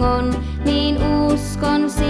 auringon, niin uskon siinä